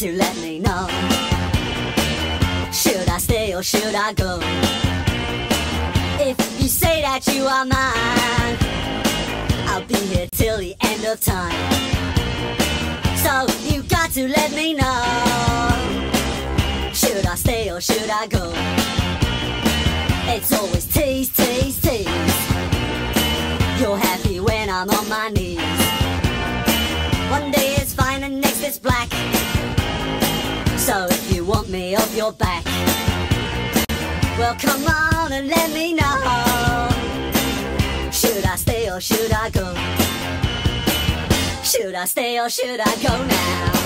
to let me know. Should I stay or should I go? If you say that you are mine, I'll be here till the end of time. So you got to let me know. Should I stay or should I go? It's always tease, tease, tease. You're happy when I'm on my knees. One day it's fine and next it's black. So if you want me off your back, well come on and let me know. Should I stay or should I go? Should I stay or should I go now?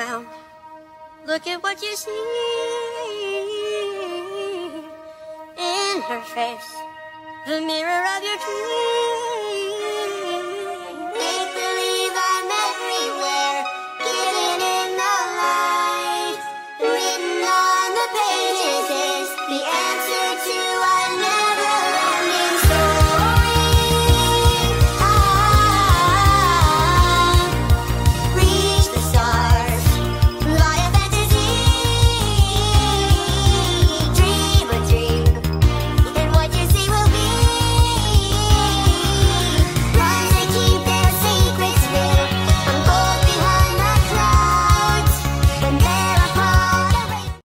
Around, look at what you see in her face, the mirror of your dreams.